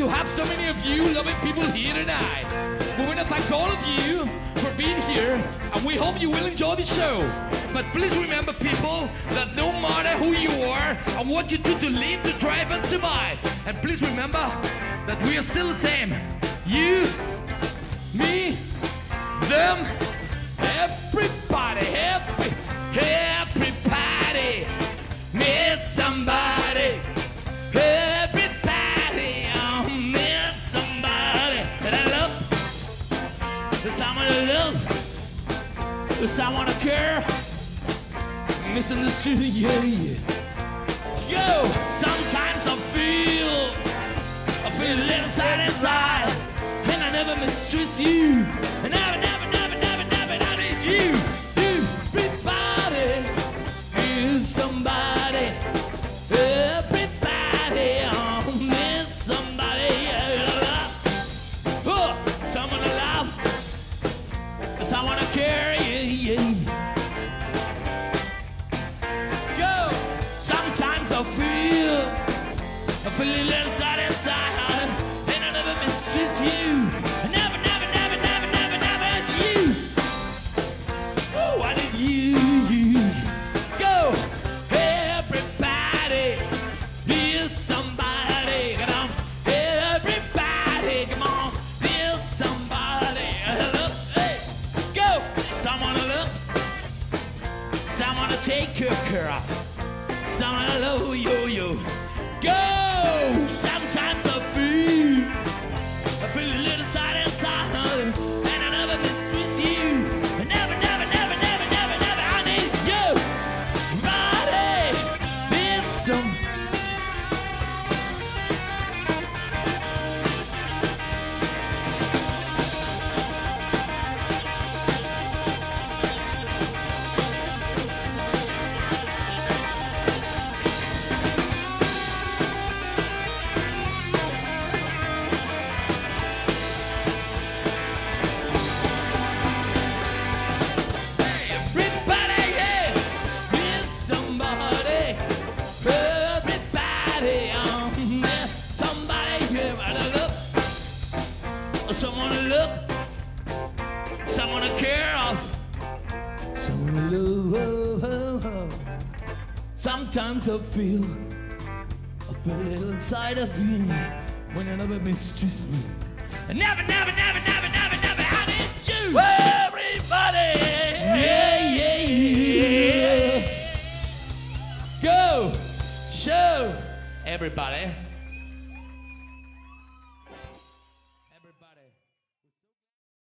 to have so many of you loving people here tonight. We want to thank all of you for being here, and we hope you will enjoy the show. But please remember, people, that no matter who you are and what you do to live, to drive, and survive, and please remember that we are still the same. That someone care. Misunderstood, yeah, yeah. Yo, sometimes I feel, I feel inside, inside, and I never mistrust you. And I never, I feel a little inside inside, and I never mistrust you. Never, never, never, never, never, never you. Oh, I did you. Go. Everybody needs somebody. Come on. Everybody, come on. Needs somebody. Look, hey. Go. Someone to look. Someone to take good care of. Someone to love you, you. Go. Someone to care of, someone to love. Oh, oh, oh. Sometimes I feel, I feel a little inside of you when I never mistrust me. And never, never, never, never, never, never, I need you. Everybody, yeah, yeah, yeah. Go, show, everybody.